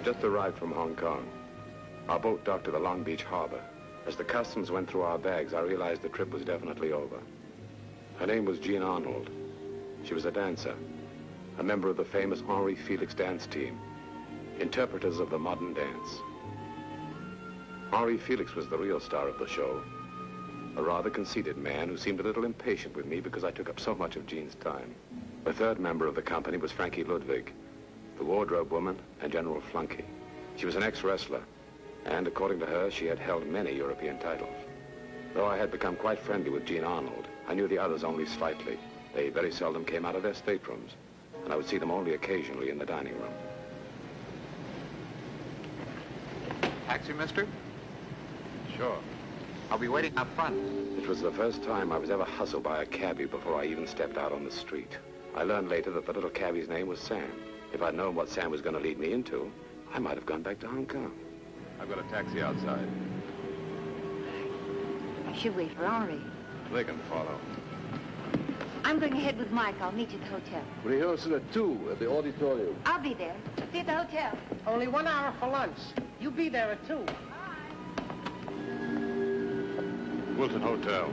had just arrived from Hong Kong. Our boat docked at the Long Beach harbor. As the customs went through our bags, I realized the trip was definitely over. Her name was Jean Arnold. She was a dancer, a member of the famous Henri Felix dance team, interpreters of the modern dance. Henri Felix was the real star of the show, a rather conceited man who seemed a little impatient with me because I took up so much of Jean's time. The third member of the company was Frankie Ludwig, the wardrobe woman and general flunky. She was an ex-wrestler, and according to her, she had held many European titles. Though I had become quite friendly with Jean Arnold, I knew the others only slightly. They very seldom came out of their staterooms, and I would see them only occasionally in the dining room. Taxi, mister? Sure. I'll be waiting up front. It was the first time I was ever hustled by a cabbie before I even stepped out on the street. I learned later that the little cabbie's name was Sam. If I'd known what Sam was going to lead me into, I might have gone back to Hong Kong. I've got a taxi outside. I should wait for Henri. They can follow. I'm going ahead with Mike. I'll meet you at the hotel. Rehearsal at 2 at the auditorium. I'll be there. See you at the hotel. Only one hour for lunch. You'll be there at 2. Wilton Hotel.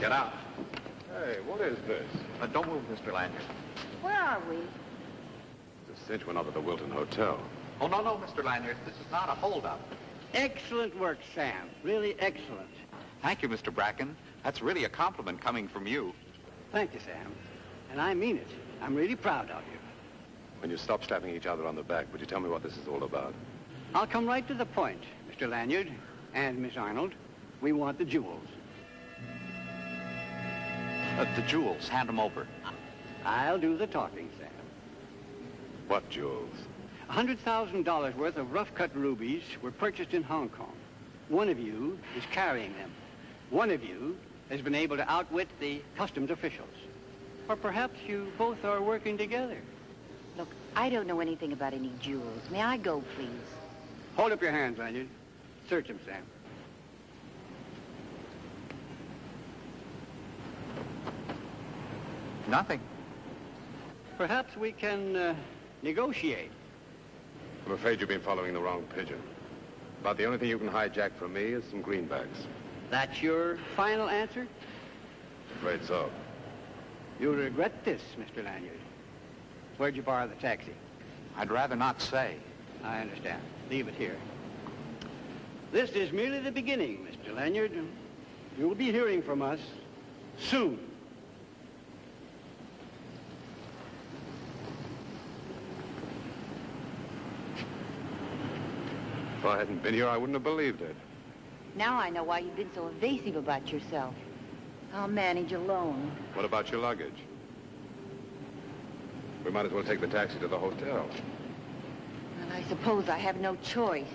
Get out. Hey, what is this? Uh, don't move, Mr. Lanyard. Where are we? It's a cinch we're not at the Wilton Hotel. Oh, no, no, Mr. Lanyard. This is not a holdup. Excellent work, Sam. Really excellent. Thank you, Mr. Bracken. That's really a compliment coming from you. Thank you, Sam. And I mean it. I'm really proud of you. When you stop slapping each other on the back, would you tell me what this is all about? I'll come right to the point, Mr. Lanyard and Miss Arnold. We want the jewels. Uh, the jewels, hand them over. I'll do the talking, Sam. What jewels? $100,000 worth of rough-cut rubies were purchased in Hong Kong. One of you is carrying them. One of you has been able to outwit the customs officials. Or perhaps you both are working together. Look, I don't know anything about any jewels. May I go, please? Hold up your hands, Lanyard. Search them, Sam. Nothing. Perhaps we can uh, negotiate. I'm afraid you've been following the wrong pigeon. About the only thing you can hijack from me is some greenbacks. That's your final answer? Afraid so. You'll regret this, Mr. Lanyard. Where'd you borrow the taxi? I'd rather not say. I understand. Leave it here. This is merely the beginning, Mr. Lanyard. You'll be hearing from us soon. If I hadn't been here, I wouldn't have believed it. Now I know why you've been so evasive about yourself. I'll manage alone. What about your luggage? We might as well take the taxi to the hotel. Well, I suppose I have no choice.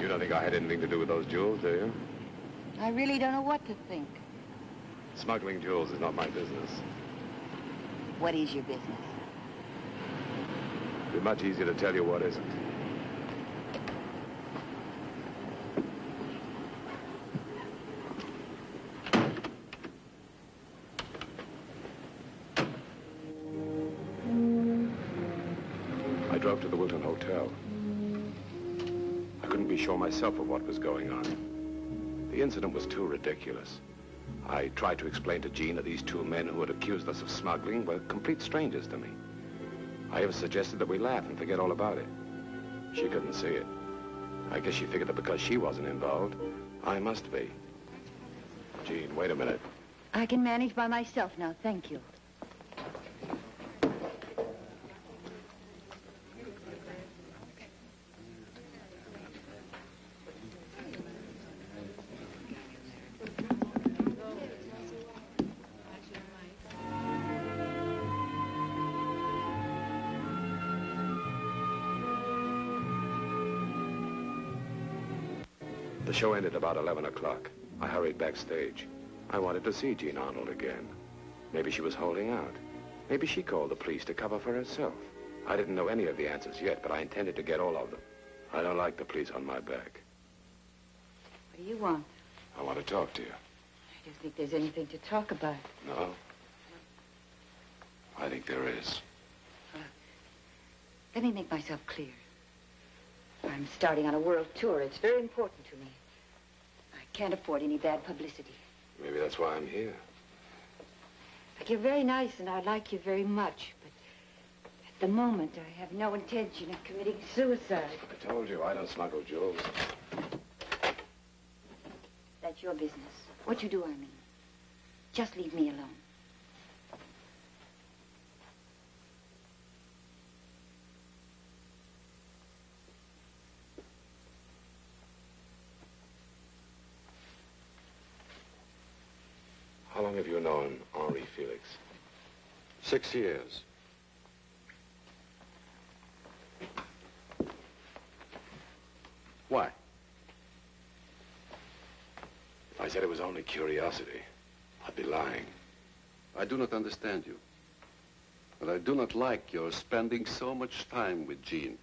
You don't think I had anything to do with those jewels, do you? I really don't know what to think. Smuggling jewels is not my business. What is your business? Be much easier to tell you what isn't. I drove to the Wilton Hotel. I couldn't be sure myself of what was going on. The incident was too ridiculous. I tried to explain to Jean that these two men who had accused us of smuggling were complete strangers to me. I even suggested that we laugh and forget all about it. She couldn't see it. I guess she figured that because she wasn't involved, I must be. Jean, wait a minute. I can manage by myself now, thank you. Show ended about 11 o'clock. I hurried backstage. I wanted to see Jean Arnold again. Maybe she was holding out. Maybe she called the police to cover for herself. I didn't know any of the answers yet, but I intended to get all of them. I don't like the police on my back. What do you want? I want to talk to you. I don't think there's anything to talk about. No? I think there is. Let me make myself clear. I'm starting on a world tour. It's very important to me. I can't afford any bad publicity. Maybe that's why I'm here. But you're very nice, and I like you very much. But at the moment, I have no intention of committing suicide. I told you I don't smuggle jewels. That's your business. What you do, I mean. Just leave me alone. How long have you known Henri Felix? Six years. Why? If I said it was only curiosity, I'd be lying. I do not understand you. But I do not like your spending so much time with Jean.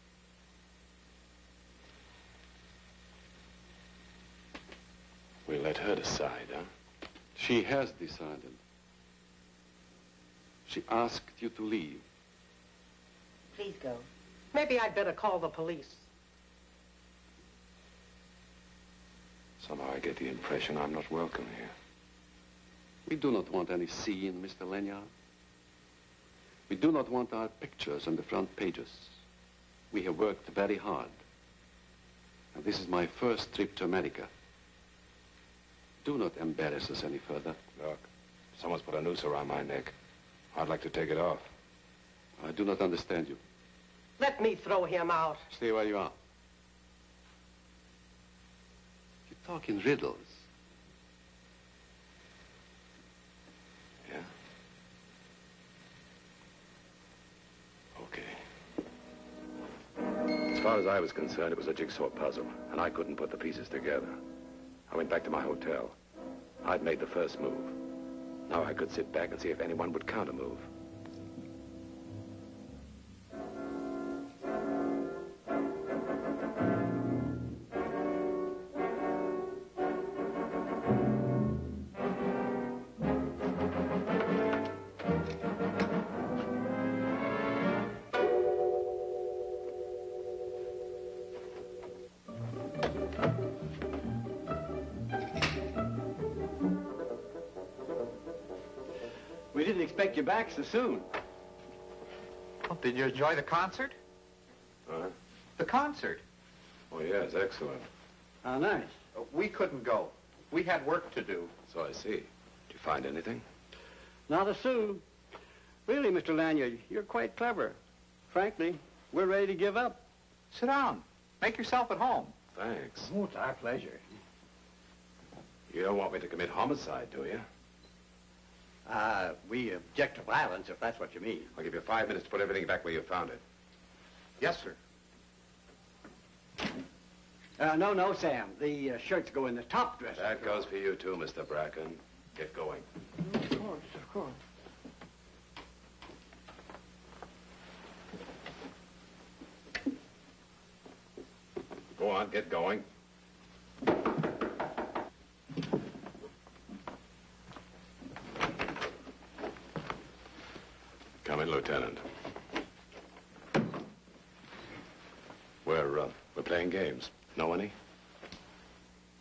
We let her decide, huh? She has decided. She asked you to leave. Please go. Maybe I'd better call the police. Somehow I get the impression I'm not welcome here. We do not want any scene, Mr. Lanyard. We do not want our pictures on the front pages. We have worked very hard. And this is my first trip to America. Do not embarrass us any further. Look, someone's put a noose around my neck. I'd like to take it off. I do not understand you. Let me throw him out. Stay where you are. You talk in riddles. Yeah? Okay. As far as I was concerned, it was a jigsaw puzzle, and I couldn't put the pieces together. I went back to my hotel. I'd made the first move. Now I could sit back and see if anyone would countermove. We back so soon. Well, did you enjoy the concert? Huh? The concert. Oh, yes, excellent. How nice. Uh, We couldn't go. We had work to do. So I see. Did you find anything? Not a sou. Really, Mr. Lanyard, you're quite clever. Frankly, we're ready to give up. Sit down. Make yourself at home. Thanks. Oh, it's our pleasure. You don't want me to commit homicide, do you? Uh, we object to violence, if that's what you mean. I'll give you five minutes to put everything back where you found it. Yes, sir. Uh, no, no, Sam. The uh, shirts go in the top dresser. That goes for you, too, Mr. Bracken. Get going. Of course, of course. Go on, get going. Come in, Lieutenant. We're, uh, we're playing games. Know any?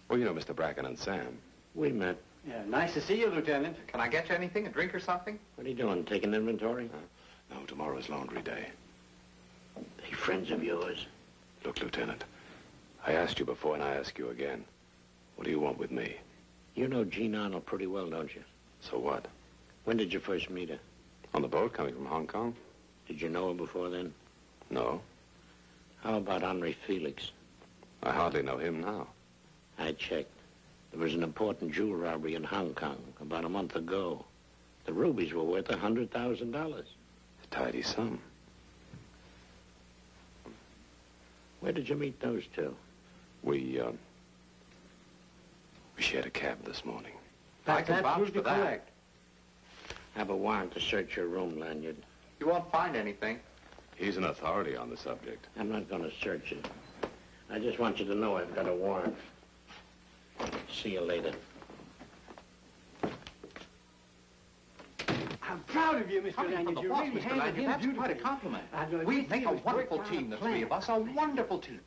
Well, you know Mr. Bracken and Sam. We met. Yeah, nice to see you, Lieutenant. Can I get you anything? A drink or something? What are you doing? Taking inventory? No, tomorrow's laundry day. They friends of yours? Look, Lieutenant, I asked you before and I ask you again. What do you want with me? You know Jean Arnold pretty well, don't you? So what? When did you first meet her? On the boat coming from Hong Kong? Did you know her before then? No. How about Henri Felix? I hardly know him now. I checked. There was an important jewel robbery in Hong Kong about a month ago. The rubies were worth a $100,000. A tidy sum. Where did you meet those two? We, uh, she had a cab this morning. I That, can vouch for that. correct. I have a warrant to search your room, Lanyard. You won't find anything. He's an authority on the subject. I'm not going to search it. I just want you to know I've got a warrant. See you later. I'm proud of you, Mr. Coming from Lanyard. the You boss, really Mr. handled Lanyard, him that's quite a compliment. I know, We you make a wonderful team, the plan. three of us, a wonderful team.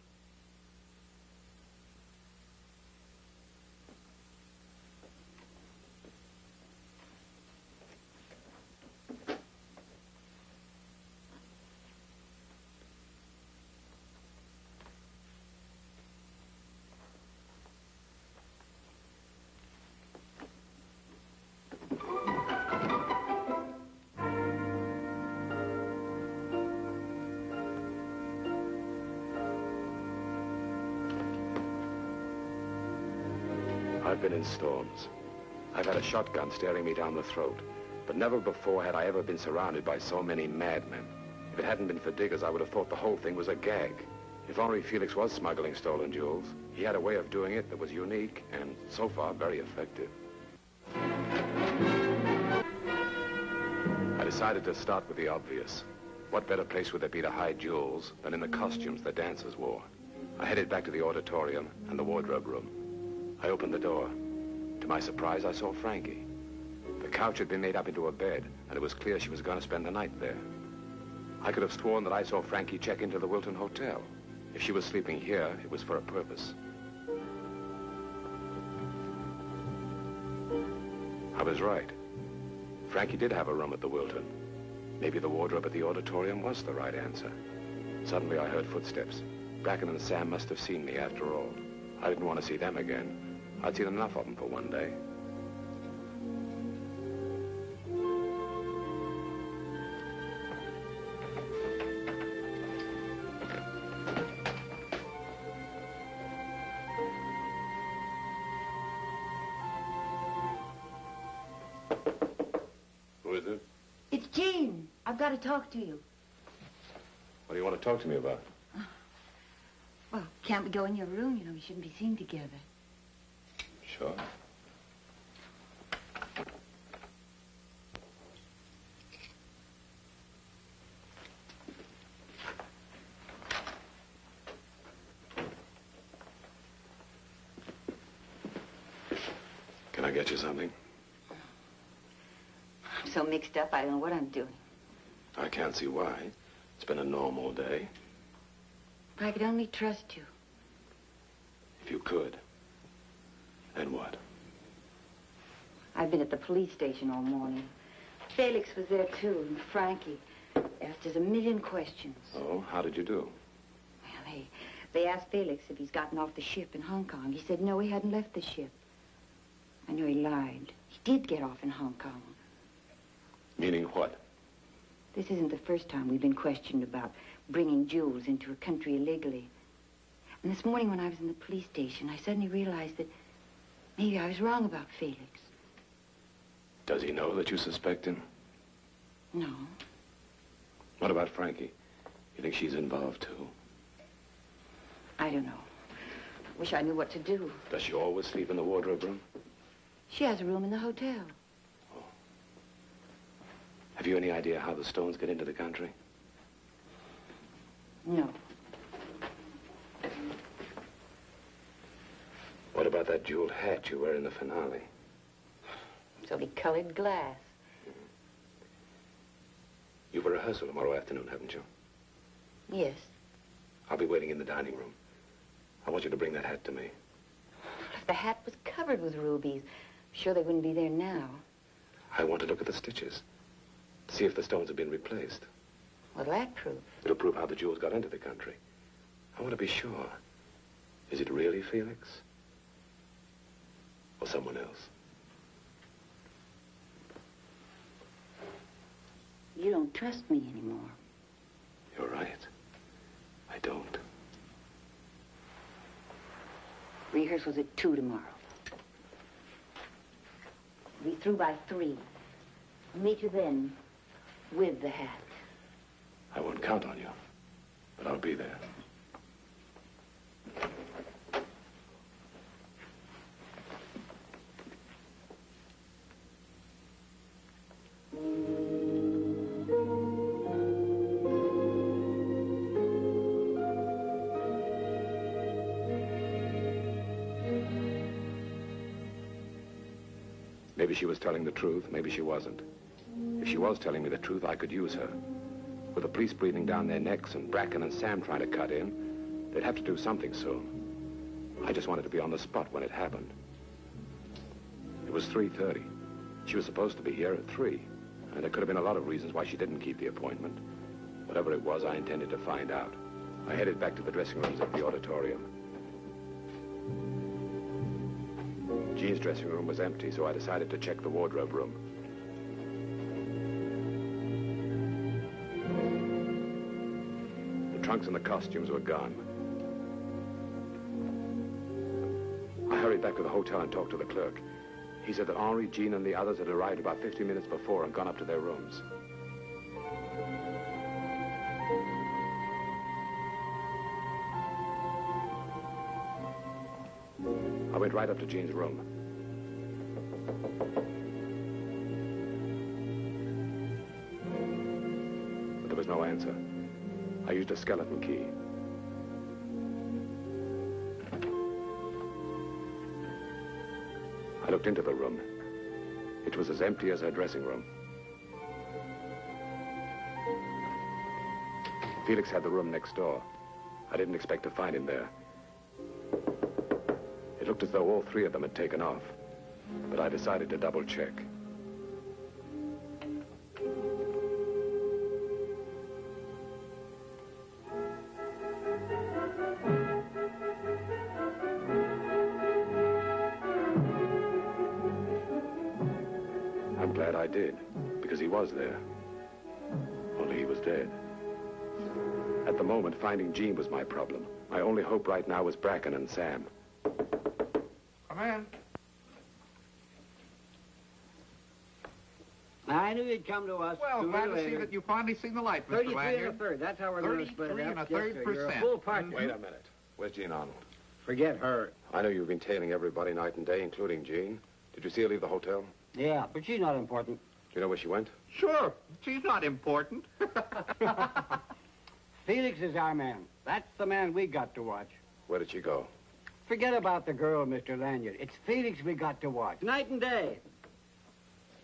In storms. I've had a shotgun staring me down the throat. But never before had I ever been surrounded by so many madmen. If it hadn't been for Diggers, I would have thought the whole thing was a gag. If Henri Felix was smuggling stolen jewels, he had a way of doing it that was unique and, so far, very effective. I decided to start with the obvious. What better place would there be to hide jewels than in the costumes the dancers wore? I headed back to the auditorium and the wardrobe room. I opened the door. To my surprise, I saw Frankie. The couch had been made up into a bed, and it was clear she was going to spend the night there. I could have sworn that I saw Frankie check into the Wilton Hotel. If she was sleeping here, it was for a purpose. I was right. Frankie did have a room at the Wilton. Maybe the wardrobe at the auditorium was the right answer. Suddenly I heard footsteps. Bracken and Sam must have seen me after all. I didn't want to see them again. I'd seen enough of them for one day. Who is it? It's Jean. I've got to talk to you. What do you want to talk to me about? Well, can't we go in your room? You know, we shouldn't be seen together. Sure. Can I get you something? I'm so mixed up, I don't know what I'm doing. I can't see why. It's been a normal day. If I could only trust you. If you could. Then what? I've been at the police station all morning. Felix was there, too, and Frankie. Asked us a million questions. Oh, how did you do? Well, they, they asked Felix if he's gotten off the ship in Hong Kong. He said no, he hadn't left the ship. I knew he lied. He did get off in Hong Kong. Meaning what? This isn't the first time we've been questioned about bringing jewels into a country illegally. And this morning when I was in the police station, I suddenly realized that maybe I was wrong about Felix. Does he know that you suspect him? No. What about Frankie? You think she's involved too? I don't know. Wish I knew what to do. Does she always sleep in the wardrobe room? She has a room in the hotel. Oh. Have you any idea how the stones get into the country? No. What about that jeweled hat you wear in the finale? It's only colored glass. You've a rehearsal tomorrow afternoon, haven't you? Yes. I'll be waiting in the dining room. I want you to bring that hat to me. If the hat was covered with rubies, I'm sure they wouldn't be there now. I want to look at the stitches. See if the stones have been replaced. What'll that prove? It'll prove how the jewels got into the country. I want to be sure. Is it really Felix? Or someone else? You don't trust me anymore. You're right. I don't. Rehearsal's at two tomorrow. Be through by three. I'll meet you then with the hat. I won't count on you. But I'll be there. She was telling the truth, maybe she wasn't. If she was telling me the truth, I could use her. With the police breathing down their necks and Bracken and Sam trying to cut in, they'd have to do something soon. I just wanted to be on the spot when it happened. It was 3.30. She was supposed to be here at 3. And there could have been a lot of reasons why she didn't keep the appointment. Whatever it was, I intended to find out. I headed back to the dressing rooms at the auditorium. Jean's dressing room was empty, so I decided to check the wardrobe room. The trunks and the costumes were gone. I hurried back to the hotel and talked to the clerk. He said that Henri, Jean, and the others had arrived about 50 minutes before and gone up to their rooms. I went right up to Jean's room. But there was no answer. I used a skeleton key. I looked into the room. It was as empty as her dressing room. Felix had the room next door. I didn't expect to find him there. Looked as though all three of them had taken off. But I decided to double check. I'm glad I did, because he was there. Only he was dead. At the moment, finding Jean was my problem. My only hope right now was Bracken and Sam. Come in. I knew you'd come to us. Well, glad to see that you finally seen the light, Mr. 33 and a Lanyard. third. That's how we're going to split it up. and a Yes, third sir. You're a full partner. Wait a minute. Where's Jean Arnold? Forget her. I know you've been tailing everybody night and day, including Jean. Did you see her leave the hotel? Yeah, but she's not important. Do you know where she went? Sure. She's not important. Felix is our man. That's the man we got to watch. Where did she go? Forget about the girl, Mr. Lanyard. It's Felix we got to watch. Night and day.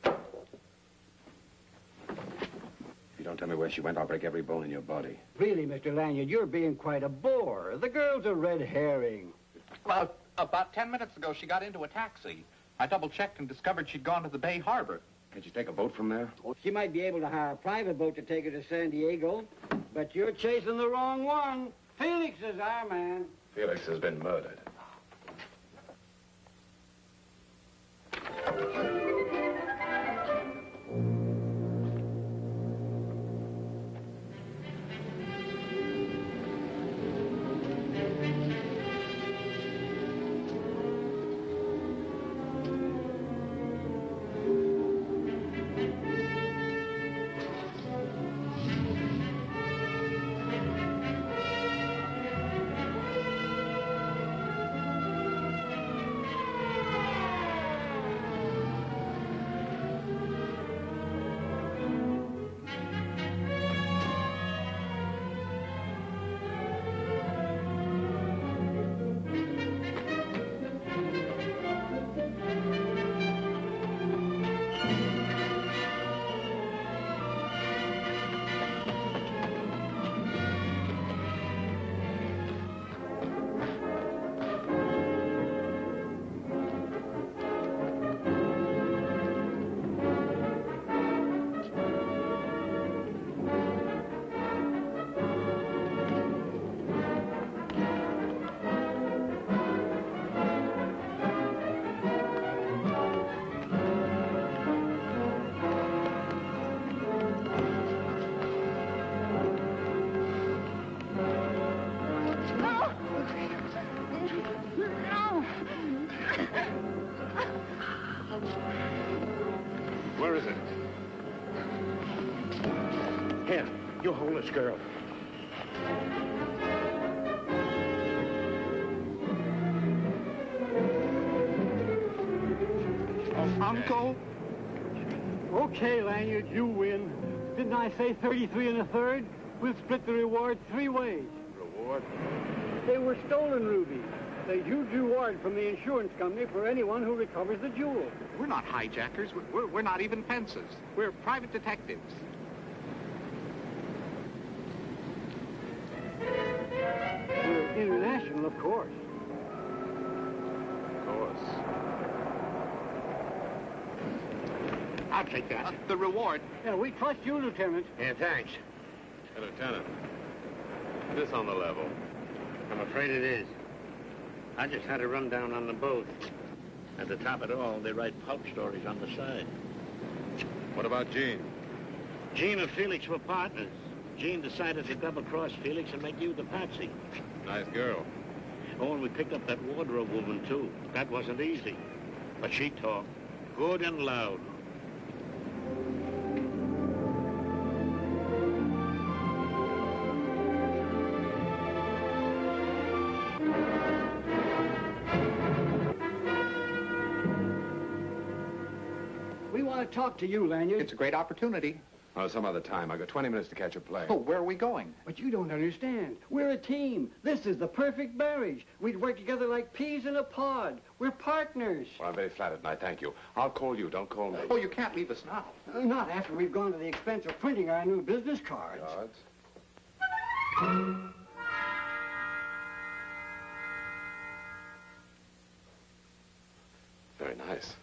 If you don't tell me where she went, I'll break every bone in your body. Really, Mr. Lanyard, you're being quite a bore. The girl's a red herring. well, about ten minutes ago, she got into a taxi. I double-checked and discovered she'd gone to the Bay Harbor. Can't you take a boat from there? She might be able to hire a private boat to take her to San Diego, but you're chasing the wrong one. Felix is our man. Felix has been murdered. You hold this girl. Oh, Uncle? Okay, Lanyard, you win. Didn't I say 33 and a third? We'll split the reward three ways. Reward? They were stolen rubies. a huge reward from the insurance company for anyone who recovers the jewel. We're not hijackers. We're, we're, we're not even fencers. We're private detectives. International, of course. Of course. I'll take that. Uh, the reward. Yeah, we trust you, Lieutenant. Yeah, thanks. Hey, Lieutenant. Is this on the level? I'm afraid it is. I just had a rundown on the boat. At the top of it all, they write pulp stories on the side. What about Jean? Jean and Felix were partners. Jean decided to double-cross Felix and make you the patsy. Nice girl. Oh, and we picked up that wardrobe woman, too. That wasn't easy. But she talked. Good and loud. We want to talk to you, Lanyard. It's a great opportunity. Oh, some other time. I got 20 minutes to catch a plane. Oh, where are we going? But you don't understand. We're a team. This is the perfect marriage. We'd work together like peas in a pod. We're partners. Well, I'm very flattered, and I thank you. I'll call you. Don't call me. Oh, you can't leave us now. Uh, Not after we've gone to the expense of printing our new business cards. Cards? Very nice.